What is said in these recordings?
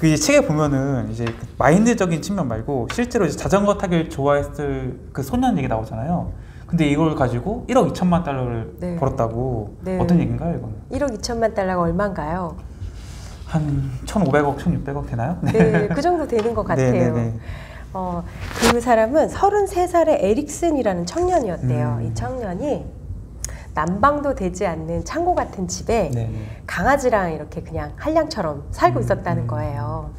그 이제 책에 보면은 이제 그 마인드적인 측면 말고 실제로 이제 자전거 타기를 좋아했을 그 소년 얘기 나오잖아요. 근데 이걸 가지고 1억 2천만 달러를 네. 벌었다고 네. 어떤 얘기인가요, 이거는? 1억 2천만 달러가 얼마인가요? 한 1,500억, 1,600억 되나요? 네, 그 정도 되는 것 같아요. 네, 네, 네. 어, 그 사람은 33살의 에릭슨이라는 청년이었대요. 음. 이 청년이 난방도 되지 않는 창고 같은 집에 네, 네. 강아지랑 이렇게 그냥 한량처럼 살고 음, 있었다는 음. 거예요.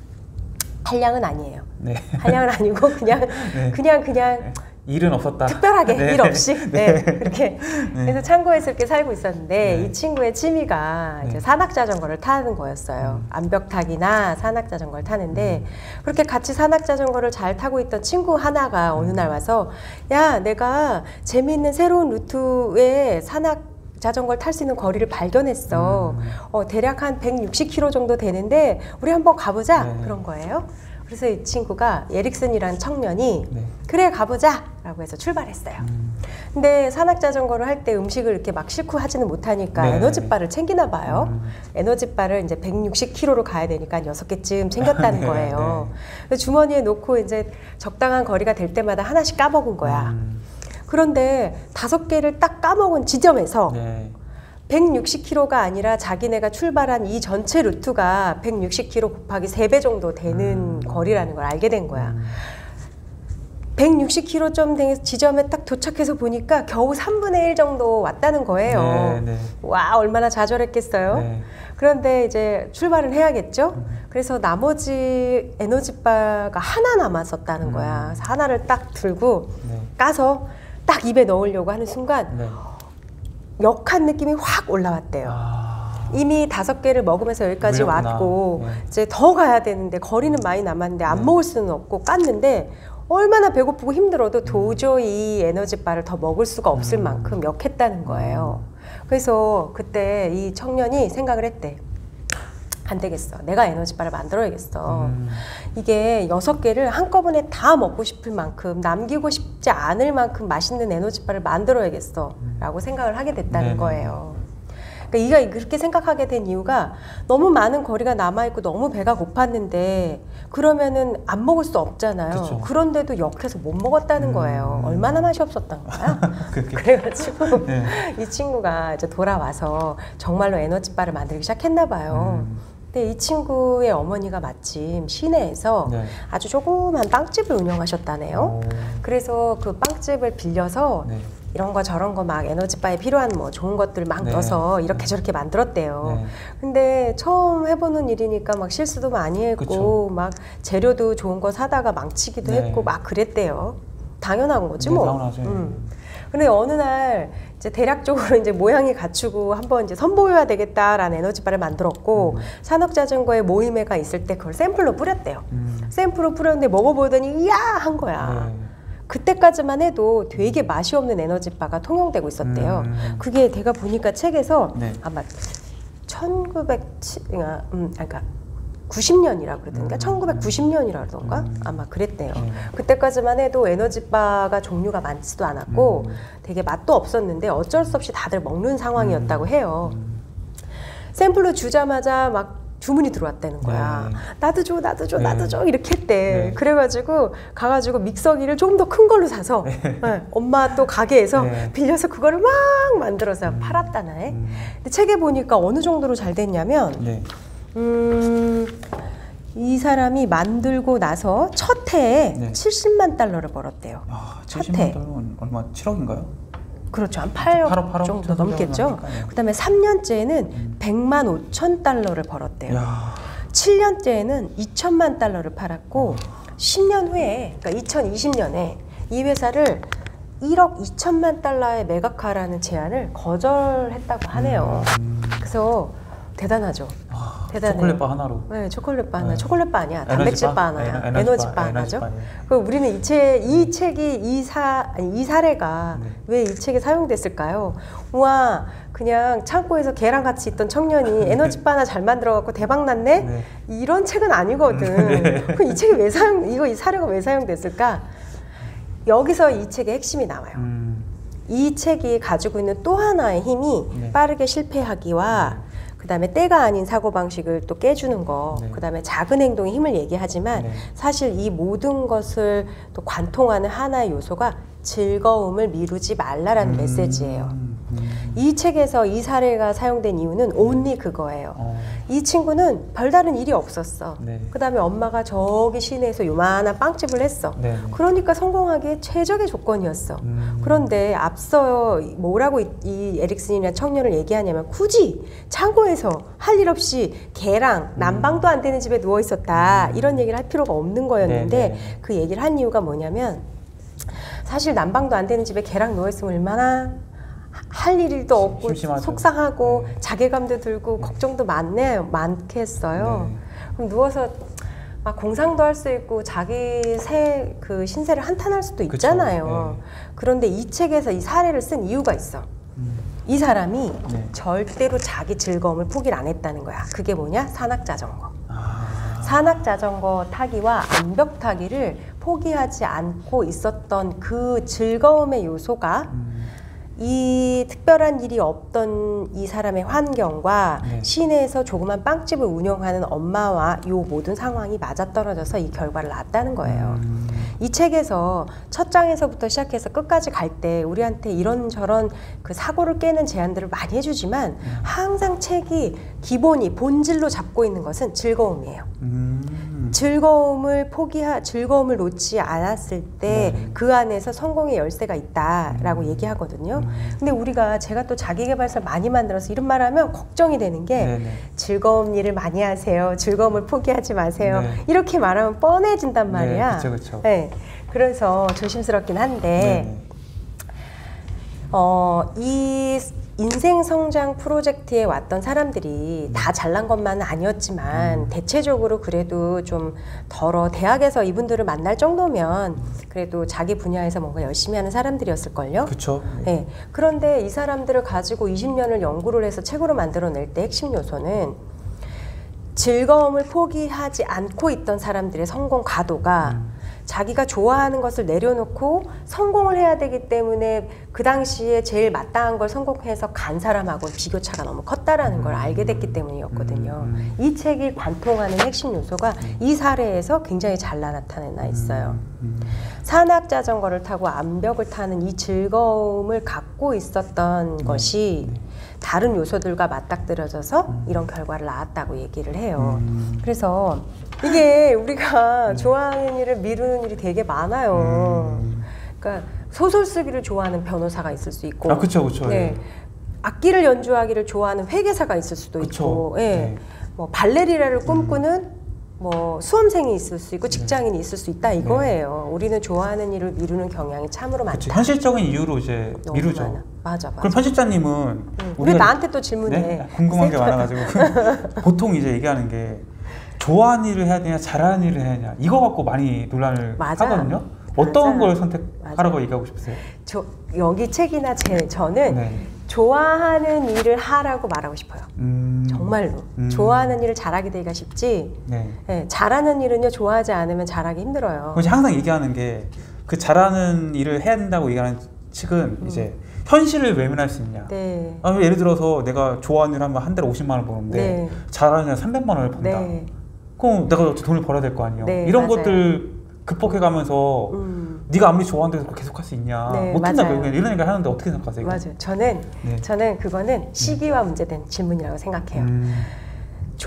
한량은 아니에요. 네. 한량은 아니고 그냥 네. 그냥 그냥 일은 없었다. 특별하게 네. 일 없이 네, 그렇게 네. 그래서 창고에서 이렇게 살고 있었는데 네. 이 친구의 취미가 이제 네. 산악 자전거를 타는 거였어요. 음. 암벽 타기나 산악 자전거를 타는데 그렇게 같이 산악 자전거를 잘 타고 있던 친구 하나가 어느 음. 날 와서 야 내가 재미있는 새로운 루트에 산악 자전거를 탈 수 있는 거리를 발견했어. 음. 어, 대략 한 160km 정도 되는데 우리 한번 가보자 네. 그런 거예요. 그래서 이 친구가 에릭슨이라는 청년이 네. 그래 가보자 라고 해서 출발했어요. 음. 근데 산악 자전거를 할 때 음식을 이렇게 막 싣고 하지는 못하니까 네. 에너지바를 챙기나 봐요. 음. 에너지바를 이제 160kg로 가야 되니까 여섯 개쯤 챙겼다는 네, 거예요. 그래서 주머니에 놓고 이제 적당한 거리가 될 때마다 하나씩 까먹은 거야. 음. 그런데 다섯 개를 딱 까먹은 지점에서 네. 160km가 아니라 자기네가 출발한 이 전체 루트가 160km 곱하기 3배 정도 되는 음. 거리라는 걸 알게 된 거야. 음. 160km 좀된 지점에 딱 도착해서 보니까 겨우 3분의 1 정도 왔다는 거예요. 네, 네. 와, 얼마나 좌절했겠어요? 네. 그런데 이제 출발을 해야겠죠? 음. 그래서 나머지 에너지바가 하나 남았었다는 음. 거야. 하나를 딱 들고 네. 까서 딱 입에 넣으려고 하는 순간 네. 역한 느낌이 확 올라왔대요. 아. 이미 다섯 개를 먹으면서 여기까지 물렸구나. 왔고 네. 이제 더 가야 되는데 거리는 많이 남았는데 안 네. 먹을 수는 없고 깠는데 얼마나 배고프고 힘들어도 음. 도저히 이 에너지바를 더 먹을 수가 없을 음. 만큼 역했다는 거예요. 그래서 그때 이 청년이 생각을 했대. 안 되겠어. 내가 에너지바를 만들어야겠어. 음. 이게 여섯 개를 한꺼번에 다 먹고 싶을 만큼 남기고 싶지 않을 만큼 맛있는 에너지바를 만들어야겠어. 라고 생각을 하게 됐다는 네네. 거예요. 그러니까 이가 그렇게 생각하게 된 이유가 너무 많은 거리가 남아있고 너무 배가 고팠는데 그러면은 안 먹을 수 없잖아요. 그쵸. 그런데도 역해서 못 먹었다는 음. 거예요. 얼마나 맛이 없었던 거야? 그래가지고 네. 이 친구가 이제 돌아와서 정말로 에너지바를 만들기 시작했나 봐요. 음. 근데 이 친구의 어머니가 마침 시내에서 네. 아주 조그만 빵집을 운영하셨다네요. 오. 그래서 그 빵집을 빌려서 네. 이런 거 저런 거 막 에너지바에 필요한 뭐 좋은 것들 막 네. 넣어서 이렇게 저렇게 만들었대요. 네. 근데 처음 해보는 일이니까 막 실수도 많이 했고 그쵸. 막 재료도 좋은 거 사다가 망치기도 네. 했고 막 그랬대요. 당연한 거지 네, 뭐. 당연하죠. 음. 근데 어느 날 이제 대략적으로 이제 모양이 갖추고 한번 이제 선보여야 되겠다라는 에너지바를 만들었고 음. 산업 자전거에 모임회가 있을 때 그걸 샘플로 뿌렸대요. 음. 샘플로 뿌렸는데 먹어보더니 이야 한 거야. 네. 그때까지만 해도 되게 맛이 없는 에너지바가 통용되고 있었대요. 음. 그게 내가 보니까 책에서 네. 아마 1907, 음, 그러니까 90년이라 그러던가 음. 1990년이라 그러던가 음. 아마 그랬대요. 네. 그때까지만 해도 에너지바가 종류가 많지도 않았고 음. 되게 맛도 없었는데 어쩔 수 없이 다들 먹는 상황이었다고 해요. 음. 샘플로 주자마자 막 주문이 들어왔다는 거야. 네. 나도 줘, 나도 줘, 네. 나도 줘 이렇게 했대. 네. 그래가지고 가가지고 믹서기를 조금 더 큰 걸로 사서 네, 엄마 또 가게에서 네. 빌려서 그거를 막 만들어서 팔았다네. 음. 근데 책에 보니까 어느 정도로 잘 됐냐면 네. 음, 이 사람이 만들고 나서 첫 해에 네. 70만 달러를 벌었대요. 아, 첫 70만 해. 달러는 얼마? 7억인가요? 그렇죠. 한 8억, 팔억, 팔억 정도 정도 넘겠죠. 네. 그다음에 3년째에는 음. 100만 5천 달러를 벌었대요. 야. 7년째에는 2천만 달러를 팔았고 10년 후에 그러니까 2020년에 이 회사를 1억 2천만 달러에 매각하라는 제안을 거절했다고 하네요. 음. 그래서 대단하죠. 아, 대단해요. 초콜릿바 하나로. 네, 초콜릿바 하나, 네. 초콜릿바 아니야. 단백질바 하나야. 에- 에너지바, 에너지바 하나죠. 그 우리는 이 책, 이 책이 이 사, 아니, 이 사례가 네. 왜이 책에 사용됐을까요? 우와, 그냥 창고에서 걔랑 같이 있던 청년이 에너지바 하나 잘 만들어갖고 대박 났네? 네. 이런 책은 아니거든. 그럼 이 책이 왜 사용, 이거 이 사례가 왜 사용됐을까? 여기서 이 책의 핵심이 나와요. 음. 이 책이 가지고 있는 또 하나의 힘이 네. 빠르게 실패하기와 그다음에 때가 아닌 사고 방식을 또 깨주는 거, 네. 그다음에 작은 행동의 힘을 얘기하지만 네. 사실 이 모든 것을 또 관통하는 하나의 요소가 즐거움을 미루지 말라라는 음, 메시지예요. 음. 이 책에서 이 사례가 사용된 이유는 온리 그거예요. 어, 이 친구는 별다른 일이 없었어. 네. 그 다음에 엄마가 저기 시내에서 요만한 빵집을 했어. 네. 그러니까 성공하기에 최적의 조건이었어. 음. 그런데 앞서 뭐라고 이, 이 에릭슨이라는 청년을 얘기하냐면 굳이 창고에서 할 일 없이 개랑 난방도 안 되는 집에 누워 있었다 이런 얘기를 할 필요가 없는 거였는데 네, 네. 그 얘기를 한 이유가 뭐냐면 사실 난방도 안 되는 집에 개랑 누워 있으면 얼마나 할 일도 없고 심심하죠. 속상하고 네. 자괴감도 들고 걱정도 많네 많겠어요. 네. 그럼 누워서 막 공상도 할 수 있고 자기 새 그 신세를 한탄할 수도. 있잖아요. 네. 그런데 이 책에서 이 사례를 쓴 이유가 있어. 음. 이 사람이 네. 절대로 자기 즐거움을 포기를 안 했다는 거야. 그게 뭐냐? 산악 자전거. 아, 산악 자전거 타기와 암벽 타기를 포기하지 않고 있었던 그 즐거움의 요소가 음. 이 특별한 일이 없던 이 사람의 환경과 네. 시내에서 조그만 빵집을 운영하는 엄마와 요 모든 상황이 맞아떨어져서 이 결과를 낳았다는 거예요. 음. 이 책에서 첫 장에서부터 시작해서 끝까지 갈 때 우리한테 이런저런 그 사고를 깨는 제안들을 많이 해주지만 항상 책이 기본이 본질로 잡고 있는 것은 즐거움이에요. 음. 즐거움을 포기하 즐거움을 놓지 않았을 때 네. 그 안에서 성공의 열쇠가 있다라고 음. 얘기하거든요. 음. 근데 우리가 제가 또 자기개발서 많이 만들어서 이런 말하면 걱정이 되는 게 네네. 즐거운 일을 많이 하세요. 즐거움을 포기하지 마세요. 네. 이렇게 말하면 뻔해진단 말이야. 네, 그쵸. 네. 그래서 조심스럽긴 한데 네네. 어, 이 인생 성장 프로젝트에 왔던 사람들이 다 잘난 것만은 아니었지만 음. 대체적으로 그래도 좀 덜어 대학에서 이분들을 만날 정도면 그래도 자기 분야에서 뭔가 열심히 하는 사람들이었을걸요. 그쵸. 네. 그런데 이 사람들을 가지고 20년을 연구를 해서 책으로 만들어낼 때 핵심 요소는 즐거움을 포기하지 않고 있던 사람들의 성공 가도가 음. 자기가 좋아하는 것을 내려놓고 성공을 해야 되기 때문에 그 당시에 제일 마땅한 걸 성공해서 간 사람하고 비교차가 너무 컸다라는 걸 알게 됐기 때문이었거든요. 음, 이 책이 관통하는 핵심 요소가 이 사례에서 굉장히 잘 나타나 있어요. 음. 산악 자전거를 타고 암벽을 타는 이 즐거움을 갖고 있었던 네. 것이 다른 요소들과 맞닥뜨려져서 이런 결과를 낳았다고 얘기를 해요. 음. 그래서 이게 우리가 좋아하는 일을 미루는 일이 되게 많아요. 음. 그러니까 소설 쓰기를 좋아하는 변호사가 있을 수 있고, 아, 그쵸, 그쵸. 네. 예. 악기를 연주하기를 좋아하는 회계사가 있을 수도 그쵸. 있고, 예. 네. 뭐 발레리나를 꿈꾸는 뭐 수험생이 있을 수 있고 직장인이 있을 수 있다 이거예요. 우리는 좋아하는 일을 미루는 경향이 참으로 많다. 그쵸. 현실적인 이유로 이제 미루죠. 많아. 맞아, 맞아. 그럼 편집자님은 응. 왜 나한테 또 질문해? 네? 궁금한 게 많아가지고 보통 이제 얘기하는 게 좋아하는 일을 해야 되냐 잘하는 일을 해야 되냐 이거 갖고 많이 논란을 맞아. 하거든요. 어떤 맞아. 걸 선택하라고 맞아. 얘기하고 싶으세요? 저 여기 책이나 제 저는 네. 좋아하는 일을 하라고 말하고 싶어요. 음, 정말로 음. 좋아하는 일을 잘하게 되기가 쉽지. 네. 예, 잘하는 일은요 좋아하지 않으면 잘하기 힘들어요. 항상 얘기하는 게 그 잘하는 일을 해야 된다고 얘기하는 측은 이제 현실을 외면할 수 있냐. 음. 네. 아, 예를 들어서 내가 좋아하는 일 하면 한 달에 50만 원 버는데 네. 잘하는 일 300만 원을 번다. 네. 그럼 내가 돈을 벌어야 될 거 아니에요. 네, 이런 맞아요. 것들 극복해가면서 음. 네가 아무리 좋아하는데 그걸 계속 할 수 있냐. 네, 못한다. 결국엔 이런 얘기를 하는데 어떻게 생각하세요? 맞아요. 저는 네. 저는 그거는 시기와 문제된 질문이라고 생각해요. 음,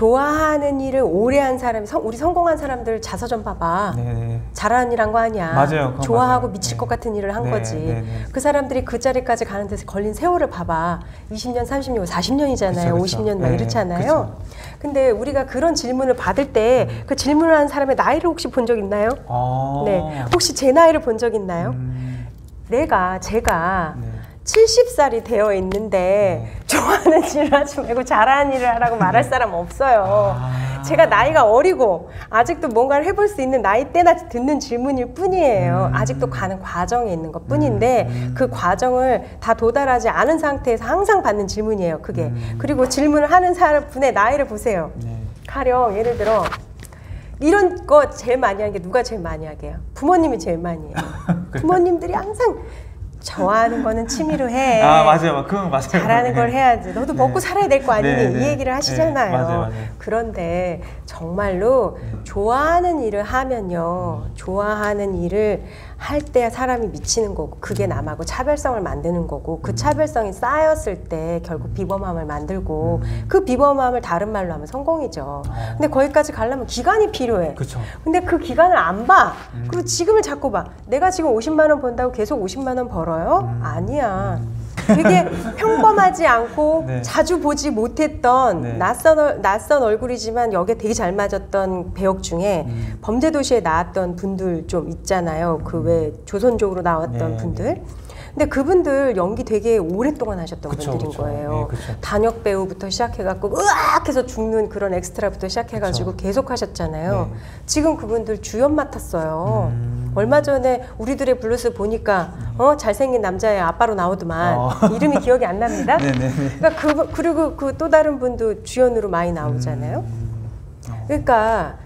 좋아하는 일을 오래 한 사람이 성- 우리 성공한 사람들 자서전 봐봐. 네. 잘하는 일한거 아니야. 맞아요. 좋아하고 맞아요. 미칠 네. 것 같은 일을 한 네, 거지. 네, 네. 그 사람들이 그 자리까지 가는 데서 걸린 세월을 봐봐. 20년, 30년, 40년이잖아요. 그쵸, 그쵸. 50년 막 네, 이렇잖아요. 근데 우리가 그런 질문을 받을 때 그 질문을 하는 사람의 나이를 혹시 본 적 있나요? 아. 네. 혹시 제 나이를 본 적 있나요? 음, 내가 제가 네. 70살이 되어 있는데 좋아하는 일을 하지 말고 잘하는 일을 하라고 말할 사람 없어요. 아. 제가 나이가 어리고 아직도 뭔가를 해볼 수 있는 나이 때나 듣는 질문일 뿐이에요. 음. 아직도 가는 과정에 있는 것 뿐인데 음. 그 과정을 다 도달하지 않은 상태에서 항상 받는 질문이에요. 그게. 음. 그리고 질문을 하는 사람 분의 나이를 보세요. 네. 가령 예를 들어 이런 거 제일 많이 하는 게 누가 제일 많이 하게요? 부모님이 제일 많이 해요. 부모님들이 항상 좋아하는 거는 취미로 해. 아 맞아요, 그건 맞아요. 잘하는 걸 네. 해야지. 너도 네. 먹고 살아야 될 거 아니니 네, 네. 이 얘기를 하시잖아요. 네, 맞아요, 맞아요. 그런데 정말로 네. 좋아하는 일을 하면요, 좋아하는 일을 할 때 사람이 미치는 거고 그게 남하고 차별성을 만드는 거고 그 차별성이 쌓였을 때 결국 비범함을 만들고 그 비범함을 다른 말로 하면 성공이죠. 근데 거기까지 가려면 기간이 필요해. 그렇죠. 근데 그 기간을 안 봐. 음. 그리고 지금을 자꾸 봐. 내가 지금 50만 원 번다고 계속 50만 원 벌어요? 음. 아니야. 되게 평범하지 않고 네. 자주 보지 못했던 네. 낯선 얼- 낯선 얼굴이지만 여기에 되게 잘 맞았던 배역 중에 음. 범죄도시에 나왔던 분들 좀 있잖아요. 그 왜 조선족으로 나왔던 네, 분들. 근데 그분들 연기 되게 오랫동안 하셨던 그쵸, 분들인 그쵸. 거예요. 네. 단역 배우부터 시작해갖고 으악 해서 죽는 그런 엑스트라부터 시작해가지고 그쵸. 계속 하셨잖아요. 네. 지금 그분들 주연 맡았어요. 음. 얼마 전에 우리들의 블루스 보니까 어 잘생긴 남자의 아빠로 나오더만 어. 이름이 기억이 안 납니다. 네네네. 그러니까 그 그리고 그 또 다른 분도 주연으로 많이 나오잖아요. 음. 어. 그러니까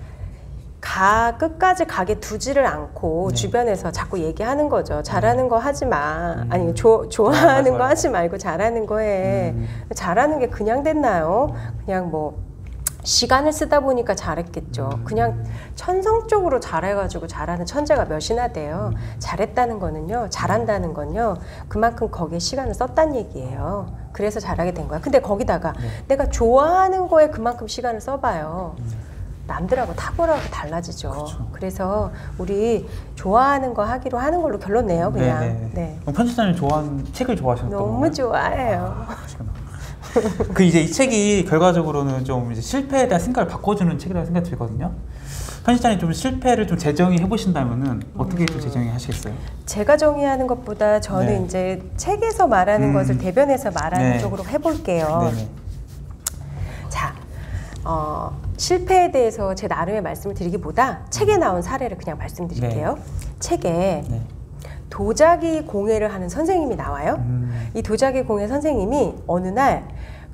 가 끝까지 가게 두지를 않고 네. 주변에서 자꾸 얘기하는 거죠. 잘하는 거 하지 마. 음. 아니 조, 좋아하는 맞아요. 거 하지 말고 잘하는 거 해. 음. 잘하는 게 그냥 됐나요? 그냥 뭐 시간을 쓰다 보니까 잘했겠죠. 음. 그냥 천성적으로 잘해가지고 잘하는 천재가 몇이나 돼요. 잘했다는 거는요, 잘한다는 건요, 그만큼 거기에 시간을 썼단 얘기예요. 그래서 잘하게 된 거야. 근데 거기다가 네. 내가 좋아하는 거에 그만큼 시간을 써봐요. 남들하고 탁월하고 달라지죠. 그렇죠. 그래서 우리 좋아하는 거 하기로 하는 걸로 결론 내요, 그냥. 네네. 네. 그럼 편집자님 좋아하는 책을 좋아하셨던 너무 건가요? 좋아해요. 그러시구나. 그 이제 이 책이 결과적으로는 좀 이제 실패에 대한 생각을 바꿔주는 책이라고 생각이 들거든요. 편집자님 좀 실패를 좀 재정의 해 보신다면은 어떻게 좀 재정의 하시겠어요? 제가 정의하는 것보다 저는 네. 이제 책에서 말하는 음. 것을 대변해서 말하는 네. 쪽으로 해볼게요. 네네. 자, 어, 실패에 대해서 제 나름의 말씀을 드리기보다 책에 나온 사례를 그냥 말씀드릴게요. 책에 네. 도자기 공예를 하는 선생님이 나와요. 음. 이 도자기 공예 선생님이 어느 날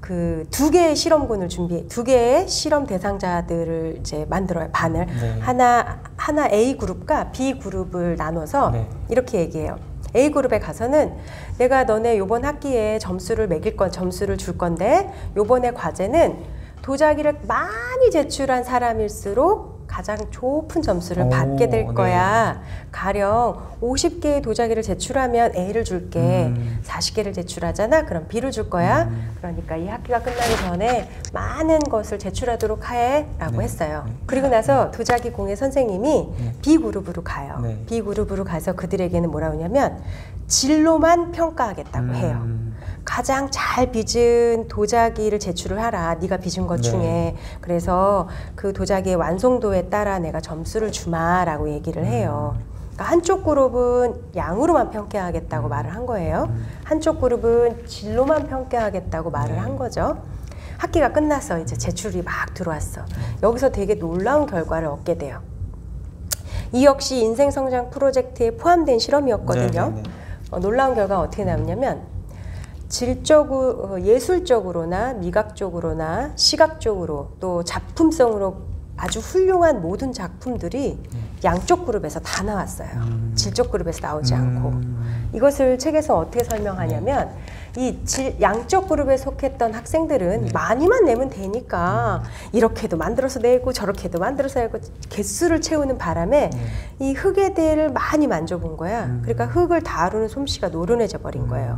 그 두 개의 실험군을 준비, 두 개의 실험 대상자들을 이제 만들어요 반을 네. 하나 하나 A 그룹과 B 그룹을 나눠서 네. 이렇게 얘기해요. A 그룹에 가서는 내가 너네 요번 학기에 점수를 매길 건 점수를 줄 건데 요번에 과제는 도자기를 많이 제출한 사람일수록 가장 높은 점수를 오, 받게 될 네. 거야. 가령 50개의 도자기를 제출하면 A를 줄게. 음. 40개를 제출하잖아. 그럼 B를 줄 거야. 음. 그러니까 이 학기가 끝나기 전에 많은 것을 제출하도록 해라고 네. 했어요. 네. 그리고 나서 도자기 공예 선생님이 네. B 그룹으로 가요. 네. B 그룹으로 가서 그들에게는 뭐라 하냐면 진로만 평가하겠다고 해요. 음. 가장 잘 빚은 도자기를 제출을 하라. 네가 빚은 것 네. 중에 그래서 그 도자기의 완성도에 따라 내가 점수를 주마라고 얘기를 해요. 그러니까 한쪽 그룹은 양으로만 평가하겠다고 말을 한 거예요. 한쪽 그룹은 진로만 평가하겠다고 말을 네. 한 거죠. 학기가 끝나서 이제 제출이 막 들어왔어. 여기서 되게 놀라운 결과를 얻게 돼요. 이 역시 인생 성장 프로젝트에 포함된 실험이었거든요. 네. 어, 놀라운 결과가 어떻게 나왔냐면 질적으로 어, 예술적으로나 미각적으로나 시각적으로 또 작품성으로 아주 훌륭한 모든 작품들이 양쪽 그룹에서 다 나왔어요. 음. 질적 그룹에서 나오지 않고 음. 이것을 책에서 어떻게 설명하냐면 이 질, 양쪽 그룹에 속했던 학생들은 네. 많이만 내면 되니까 이렇게도 만들어서 내고 저렇게도 만들어서 내고 개수를 채우는 바람에 네. 이 흙에 대해를 많이 만져본 거야. 음. 그러니까 흙을 다루는 솜씨가 노련해져 버린 거예요.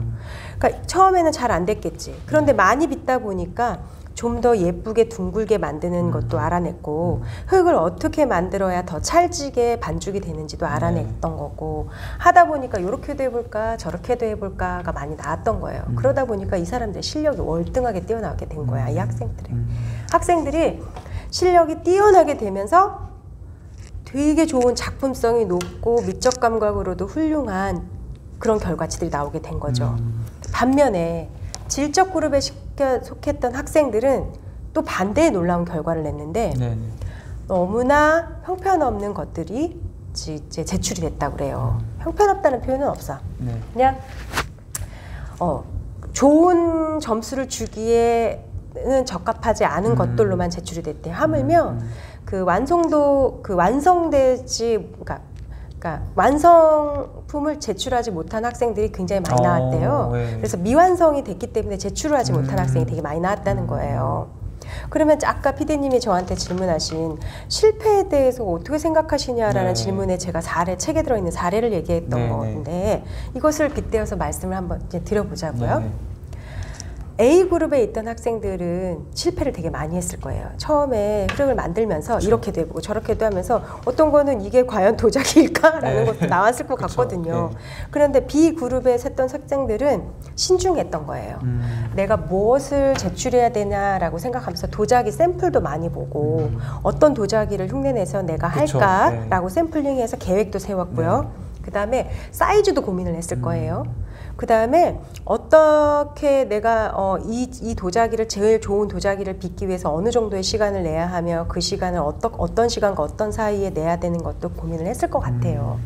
그러니까 처음에는 잘 안 됐겠지. 그런데 많이 빚다 보니까 좀 더 예쁘게 둥글게 만드는 것도 알아냈고 흙을 어떻게 만들어야 더 찰지게 반죽이 되는지도 알아냈던 거고 하다 보니까 이렇게도 해볼까 저렇게도 해볼까가 많이 나왔던 거예요. 그러다 보니까 이 사람들의 실력이 월등하게 뛰어나게 된 거야. 이 학생들이. 음. 학생들이 실력이 뛰어나게 되면서 되게 좋은 작품성이 높고 미적 감각으로도 훌륭한 그런 결과치들이 나오게 된 거죠. 음. 반면에 질적 그룹에 시켜- 속했던 학생들은 또 반대의 놀라운 결과를 냈는데 네, 네. 너무나 형편없는 것들이 지- 이제 제출이 됐다고 그래요. 형편없다는 표현은 없어. 네. 그냥 어, 좋은 점수를 주기에는 적합하지 않은 음. 것들로만 제출이 됐대. 하물며 음. 그 완성도 그 완성되지 그러니까 그러니까 완성품을 제출하지 못한 학생들이 굉장히 많이 어, 나왔대요. 네. 그래서 미완성이 됐기 때문에 제출을 하지 못한 음. 학생이 되게 많이 나왔다는 거예요. 그러면 아까 피디님이 저한테 질문하신 실패에 대해서 어떻게 생각하시냐라는 네. 질문에 제가 사례 책에 들어있는 사례를 얘기했던 네, 네. 건데 이것을 빗대어서 말씀을 한번 이제 드려보자고요. 네. A 그룹에 있던 학생들은 실패를 되게 많이 했을 거예요. 처음에 흐름을 만들면서 그렇죠. 이렇게도 해보고 저렇게도 하면서 어떤 거는 이게 과연 도자기일까라는 네. 것도 나왔을 것 그렇죠. 같거든요. 네. 그런데 B 그룹에 섰던 학생들은 신중했던 거예요. 음. 내가 무엇을 제출해야 되냐라고 생각하면서 도자기 샘플도 많이 보고 음. 어떤 도자기를 흉내내서 내가 그쵸, 할까라고 샘플링해서 계획도 세웠고요. 그 다음에 사이즈도 고민을 했을 음. 거예요. 그 다음에 어떻게 내가 어, 이, 이 도자기를 제일 좋은 도자기를 빚기 위해서 어느 정도의 시간을 내야 하며 그 시간을 어떤 어떤 시간과 어떤 사이에 내야 되는 것도 고민을 했을 것 같아요.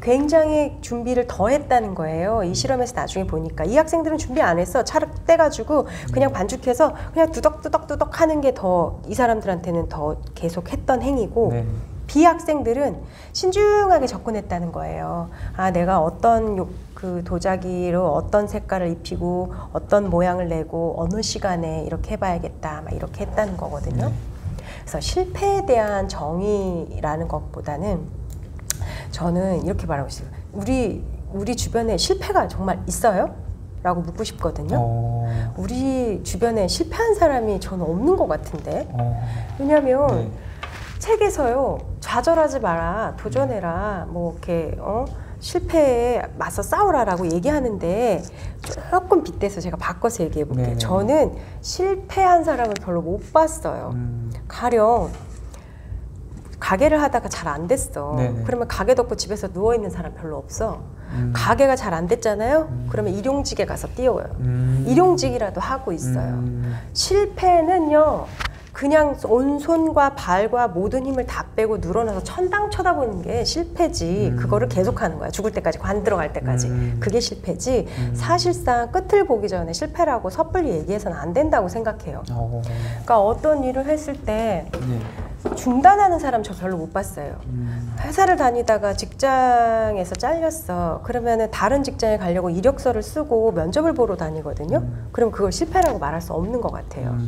굉장히 준비를 더 했다는 거예요. 이 실험에서 나중에 보니까 이 학생들은 준비 안 했어. 차를 떼가지고 그냥 반죽해서 그냥 두덕두덕두덕 하는 게 더 이 사람들한테는 더 계속 했던 행위고 네. B 학생들은 신중하게 접근했다는 거예요. 아, 내가 어떤 요- 그 도자기로 어떤 색깔을 입히고 어떤 모양을 내고 어느 시간에 이렇게 해봐야겠다. 막 이렇게 했다는 거거든요. 네. 그래서 실패에 대한 정의라는 것보다는 저는 이렇게 말하고 싶어요. 우리 우리 주변에 실패가 정말 있어요? 라고 묻고 싶거든요. 어. 우리 주변에 실패한 사람이 저는 없는 것 같은데. 어. 왜냐하면 네. 책에서요 좌절하지 마라 도전해라 뭐 이렇게 어 실패에 맞서 싸우라라고 얘기하는데 조금 빗대서 제가 바꿔서 얘기해 볼게요. 네네. 저는 실패한 사람을 별로 못 봤어요. 음. 가령 가게를 하다가 잘 안 됐어. 네네. 그러면 가게 덮고 집에서 누워 있는 사람 별로 없어. 음. 가게가 잘 안 됐잖아요. 그러면 일용직에 가서 뛰어요. 음. 일용직이라도 하고 있어요. 음. 실패는요 그냥 온 손과 발과 모든 힘을 다 빼고 늘어나서 천당 쳐다보는 게 실패지 음. 그거를 계속하는 거야 죽을 때까지 관 들어갈 때까지 음. 그게 실패지 음. 사실상 끝을 보기 전에 실패라고 섣불리 얘기해서는 안 된다고 생각해요 어. 그러니까 어떤 일을 했을 때 네. 중단하는 사람 저 별로 못 봤어요 음. 회사를 다니다가 직장에서 잘렸어. 그러면은 다른 직장에 가려고 이력서를 쓰고 면접을 보러 다니거든요. 그럼 그걸 실패라고 말할 수 없는 것 같아요.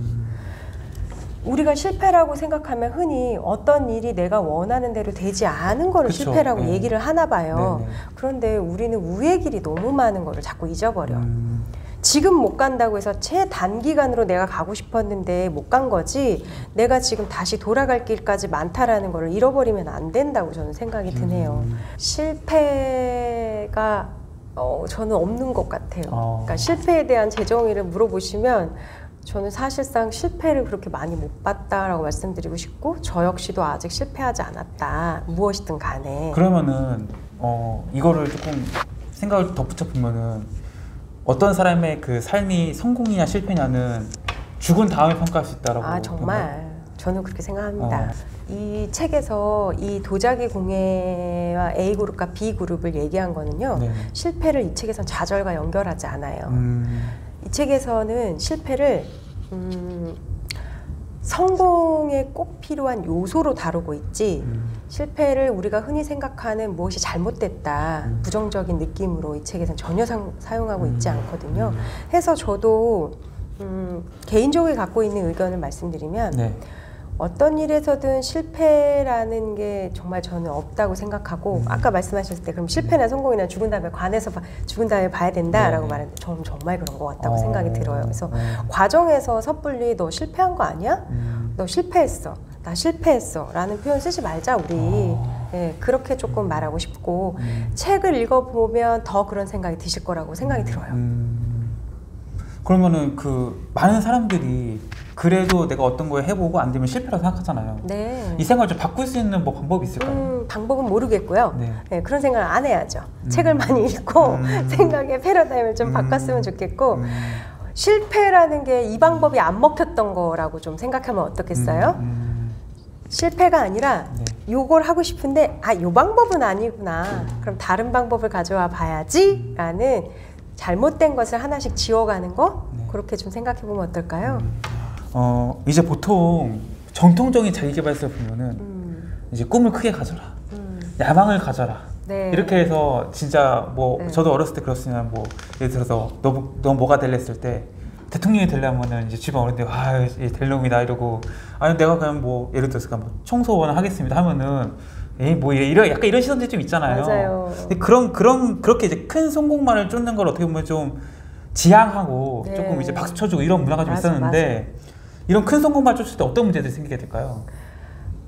음. 우리가 실패라고 생각하면 흔히 어떤 일이 내가 원하는 대로 되지 않은 거를 그쵸. 실패라고 네. 얘기를 하나 봐요. 네네. 그런데 우리는 우의 길이 너무 많은 거를 자꾸 잊어버려. 음. 지금 못 간다고 해서 최 단기간으로 내가 가고 싶었는데 못 간 거지 내가 지금 다시 돌아갈 길까지 많다라는 거를 잃어버리면 안 된다고 저는 생각이 드네요. 음. 실패가 어, 저는 없는 것 같아요. 어. 그러니까 실패에 대한 재정의를 물어보시면 저는 사실상 실패를 그렇게 많이 못 봤다라고 말씀드리고 싶고 저 역시도 아직 실패하지 않았다. 무엇이든 간에. 그러면은 어 이거를 조금 생각을 덧붙여 보면은 어떤 사람의 그 삶이 성공이냐 실패냐는 죽은 다음에 평가할 수 있다라고. 아 정말 저는 그렇게 생각합니다. 어. 이 책에서 이 도자기 공예와 A 그룹과 B 그룹을 얘기한 거는요. 네. 실패를 이 책에선 좌절과 연결하지 않아요. 음. 이 책에서는 실패를 음, 성공에 꼭 필요한 요소로 다루고 있지 음. 실패를 우리가 흔히 생각하는 무엇이 잘못됐다 음. 부정적인 느낌으로 이 책에서는 전혀 상, 사용하고 있지 음. 않거든요. 해서 저도 음, 개인적으로 갖고 있는 의견을 말씀드리면 네. 어떤 일에서든 실패라는 게 정말 저는 없다고 생각하고 음. 아까 말씀하셨을 때 그럼 실패나 성공이나 죽은 다음에 관해서 봐- 죽은 다음에 봐야 된다라고 네. 말했는데 저는 정말 그런 것 같다고 어. 생각이 들어요. 그래서 어. 과정에서 섣불리 너 실패한 거 아니야? 음. 너 실패했어. 나 실패했어. 라는 표현 쓰지 말자, 우리. 어. 예, 그렇게 조금 말하고 싶고, 음. 책을 읽어보면 더 그런 생각이 드실 거라고 생각이 들어요. 음. 그러면은 그 많은 사람들이 그래도 내가 어떤 걸 해보고 안 되면 실패라고 생각하잖아요. 네. 이 생각을 좀 바꿀 수 있는 뭐 방법이 있을까요? 음, 방법은 모르겠고요. 네. 네, 그런 생각을 안 해야죠. 음. 책을 많이 읽고 음. 생각의 패러다임을 좀 음. 바꿨으면 좋겠고 음. 실패라는 게 이 방법이 안 먹혔던 거라고 좀 생각하면 어떻겠어요? 음. 실패가 아니라 네. 요걸 하고 싶은데 아 요 방법은 아니구나. 그럼 다른 방법을 가져와 봐야지라는 잘못된 것을 하나씩 지워가는 거 네. 그렇게 좀 생각해 보면 어떨까요? 어 이제 보통 정통적인 자기개발서 보면은 음, 이제 꿈을 크게 가져라. 음, 야망을 가져라. 네. 이렇게 해서 진짜 뭐 네. 저도 어렸을 때 그렇습니다. 뭐 예를 들어서 너, 너 뭐가 될래 했을 때 대통령이 되려면은 이제 집안 어른들 아, 얘될 놈이다 이러고 아니 내가 그냥 뭐 예를 들어서 그냥 뭐 청소원 하겠습니다 하면은 에이 뭐 이래 이런 약간 이런 시선들이 좀 있잖아요. 맞아요. 근데 그런 그런 그렇게 이제 큰 성공만을 쫓는 걸 어떻게 보면 좀 지향하고 네. 조금 이제 박수 쳐주고 이런 문화가 좀 맞아, 있었는데 이런 큰 성공만 쫓을 때 어떤 문제들이 생기게 될까요?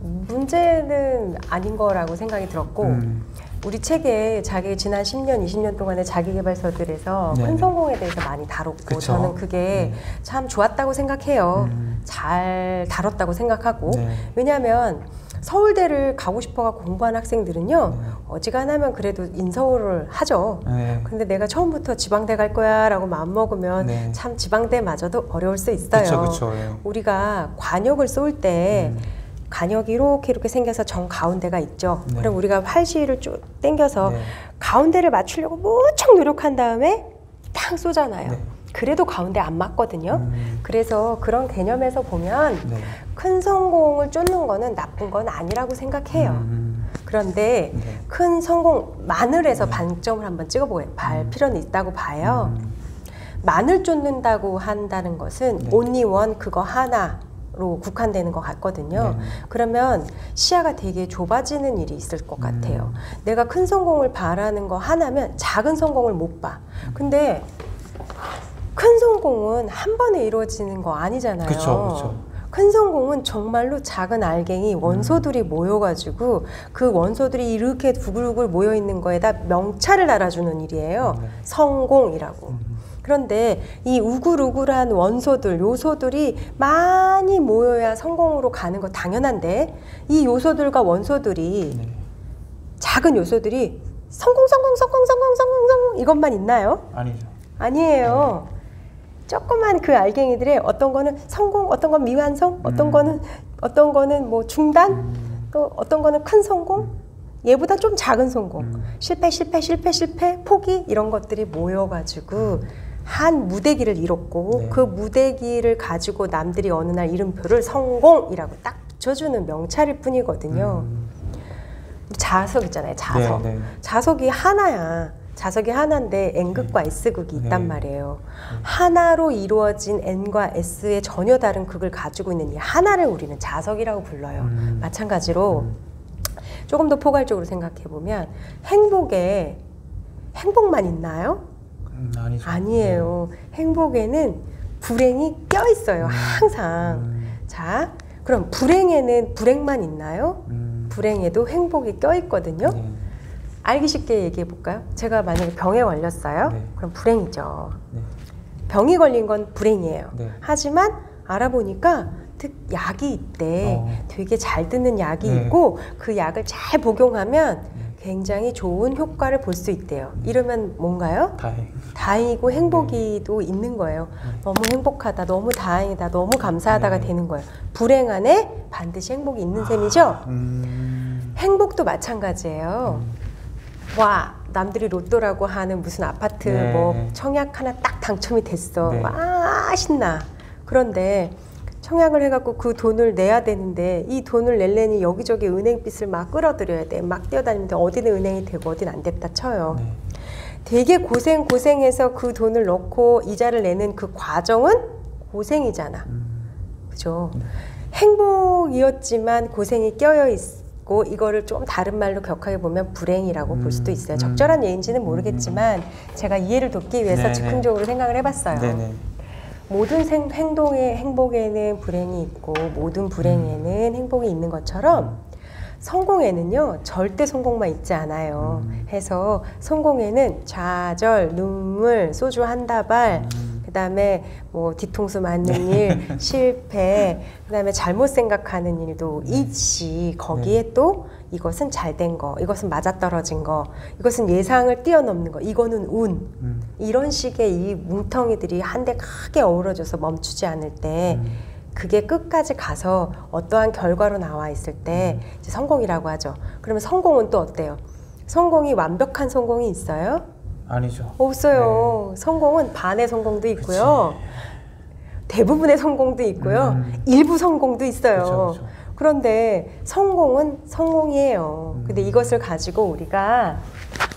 문제는 아닌 거라고 생각이 들었고 음. 우리 책에 자기 지난 10년, 20년 동안의 자기개발서들에서 네네. 큰 성공에 대해서 많이 다뤘고 그쵸. 저는 그게 음. 참 좋았다고 생각해요. 음. 잘 다뤘다고 생각하고 네. 왜냐하면 서울대를 가고 싶어가 공부한 학생들은요 네. 어지간하면 그래도 인서울을 하죠. 네. 근데 내가 처음부터 지방대 갈 거야라고 마음 먹으면 네. 참 지방대마저도 어려울 수 있어요. 그렇죠, 그렇죠. 예. 우리가 관역을 쏠때 음. 관역이 이렇게 이렇게 생겨서 정 가운데가 있죠. 네. 그럼 우리가 활시를 쭉 당겨서 네. 가운데를 맞추려고 무척 노력한 다음에 탕 쏘잖아요. 네. 그래도 가운데 안 맞거든요. 음. 그래서 그런 개념에서 보면 네. 큰 성공을 쫓는 거는 나쁜 건 아니라고 생각해요. 음. 그런데 네. 큰 성공 마늘에서 반점을 한번 찍어볼 음. 필요는 있다고 봐요. 음. 마늘 쫓는다고 한다는 것은 네. 온리 원 그거 하나 로 국한되는 것 같거든요. 네. 그러면 시야가 되게 좁아지는 일이 있을 것 같아요. 음. 내가 큰 성공을 바라는 거 하나면 작은 성공을 못 봐. 근데 큰 성공은 한 번에 이루어지는 거 아니잖아요. 그쵸, 그쵸. 큰 성공은 정말로 작은 알갱이 음. 원소들이 모여가지고 그 원소들이 이렇게 두글두글 모여 있는 거에다 명찰을 달아주는 일이에요. 네. 성공이라고. 음. 그런데 이 우글우글한 원소들, 요소들이 많이 모여야 성공으로 가는 거 당연한데 이 요소들과 원소들이 네. 작은 요소들이 성공, 성공, 성공, 성공, 성공, 성공 이것만 있나요? 아니죠. 아니에요. 조그만 그 알갱이들의 어떤 거는 성공, 어떤 건 미완성, 어떤 음. 거는 어떤 거는 뭐 중단, 음. 또 어떤 거는 큰 성공, 얘보다 좀 작은 성공, 음. 실패, 실패, 실패, 실패, 포기 이런 것들이 모여가지고 한 무대기를 이뤘고 네. 그 무대기를 가지고 남들이 어느 날 이름표를 성공이라고 딱 붙여주는 명찰일 뿐이거든요. 음. 자석 있잖아요, 자석. 네, 네. 자석이 하나야. 자석이 하나인데 N극과 S극이 있단 네. 말이에요. 하나로 이루어진 N과 S의 전혀 다른 극을 가지고 있는 이 하나를 우리는 자석이라고 불러요. 음. 마찬가지로 조금 더 포괄적으로 생각해 보면 행복에 행복만 있나요? 음, 아니죠. 아니에요. 행복에는 불행이 껴 있어요. 항상. 음. 자, 그럼 불행에는 불행만 있나요? 음. 불행에도 행복이 껴 있거든요. 네. 알기 쉽게 얘기해 볼까요? 제가 만약에 병에 걸렸어요. 네. 그럼 불행이죠. 네. 병이 걸린 건 불행이에요. 네. 하지만 알아보니까 특 약이 있대. 어. 되게 잘 듣는 약이 네. 있고 그 약을 잘 복용하면 굉장히 좋은 효과를 볼 수 있대요. 이러면 뭔가요? 다행. 다행이고 행복이도 있는 거예요. 너무 행복하다, 너무 다행이다, 너무 감사하다가 네. 되는 거예요. 불행 안에 반드시 행복이 있는 셈이죠. 음. 행복도 마찬가지예요. 와 남들이 로또라고 하는 무슨 아파트 네. 뭐 청약 하나 딱 당첨이 됐어. 네. 와 신나. 그런데 청약을 해갖고 그 돈을 내야 되는데 이 돈을 낼래니 여기저기 은행빚을 막 끌어들여야 돼. 막 뛰어다니는데 어디는 은행이 되고 어디는 안 됐다 쳐요. 네. 되게 고생 고생해서 그 돈을 넣고 이자를 내는 그 과정은 고생이잖아. 음. 그죠? 행복이었지만 고생이 껴여 있 고 이거를 좀 다른 말로 격하게 보면 불행이라고 볼 수도 있어요. 음. 적절한 예인지는 모르겠지만 제가 이해를 돕기 위해서 네네. 즉흥적으로 생각을 해봤어요. 네네. 모든 생, 행동의 행복에는 불행이 있고 모든 불행에는 행복이 있는 것처럼 성공에는요 절대 성공만 있지 않아요. 음. 해서 성공에는 좌절, 눈물, 소주 한 다발, 음. 그다음에 뭐 뒤통수 맞는 일, 실패, 그다음에 잘못 생각하는 일도 있지. 거기에 또 이것은 잘 된 거, 이것은 맞아떨어진 거, 이것은 예상을 뛰어넘는 거, 이거는 운. 음. 이런 식의 이 뭉텅이들이 한데 크게 어우러져서 멈추지 않을 때 음. 그게 끝까지 가서 어떠한 결과로 나와 있을 때 이제 성공이라고 하죠. 그러면 성공은 또 어때요? 성공이 완벽한 성공이 있어요? 아니죠. 없어요. 성공은 반의 성공도 있고요. 대부분의 성공도 있고요. 음. 일부 성공도 있어요. 그쵸, 그쵸. 그런데 성공은 성공이에요. 근데 이것을 가지고 우리가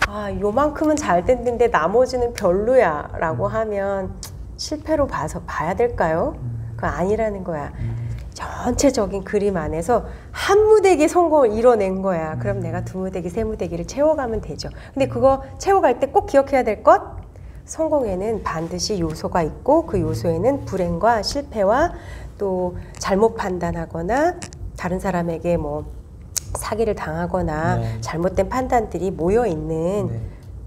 아, 요만큼은 잘 됐는데 나머지는 별로야 라고 하면 실패로 봐서 봐야 될까요? 그거 아니라는 거야. 전체적인 그림 안에서 한 무대기 성공을 이뤄낸 거야. 그럼 내가 두 무대기, 세 무대기를 채워가면 되죠. 근데 그거 채워갈 때 꼭 기억해야 될 것? 성공에는 반드시 요소가 있고 그 요소에는 불행과 실패와 또 잘못 판단하거나 다른 사람에게 뭐 사기를 당하거나 네. 잘못된 판단들이 모여 있는 네.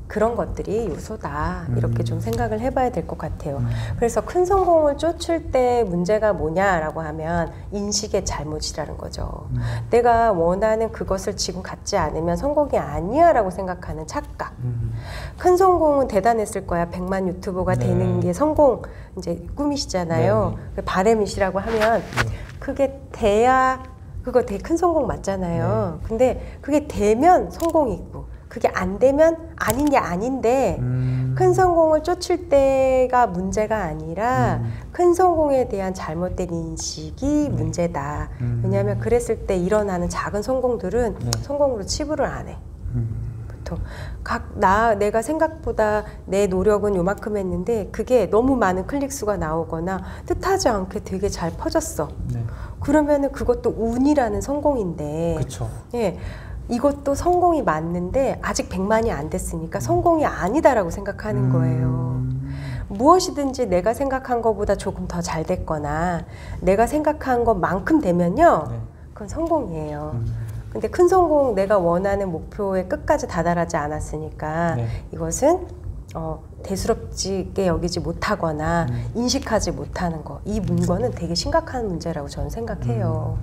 그런 것들이 요소다 이렇게 음. 좀 생각을 해봐야 될 것 같아요. 음. 그래서 큰 성공을 쫓을 때 문제가 뭐냐라고 하면 인식의 잘못이라는 거죠. 음. 내가 원하는 그것을 지금 갖지 않으면 성공이 아니야라고 생각하는 착각. 음. 큰 성공은 대단했을 거야. 100만 유튜버가 네. 되는 게 성공 이제 꿈이시잖아요. 네. 그 바램이시라고 하면 네. 그게 돼야 그거 되게 큰 성공 맞잖아요. 근데 그게 되면 성공이고 그게 안 되면 아닌 게 아닌데 음. 큰 성공을 쫓을 때가 문제가 아니라 음. 큰 성공에 대한 잘못된 인식이 문제다. 음. 왜냐하면 그랬을 때 일어나는 작은 성공들은 네. 성공으로 치부를 안 해. 음. 보통 각 나 내가 생각보다 내 노력은 요만큼 했는데 그게 너무 많은 클릭 수가 나오거나 뜻하지 않게 되게 잘 퍼졌어. 네. 그러면은 그것도 운이라는 성공인데 그렇죠. 예. 이것도 성공이 맞는데 아직 100만이 안 됐으니까 성공이 아니다라고 생각하는 거예요. 음. 무엇이든지 내가 생각한 것보다 조금 더 잘 됐거나 내가 생각한 것만큼 되면요. 네. 그건 성공이에요. 음. 근데 큰 성공 내가 원하는 목표에 끝까지 다다르지 않았으니까 네. 이것은 어, 대수롭지게 여기지 못하거나 음. 인식하지 못하는 거. 이 문거는 되게 심각한 문제라고 저는 생각해요.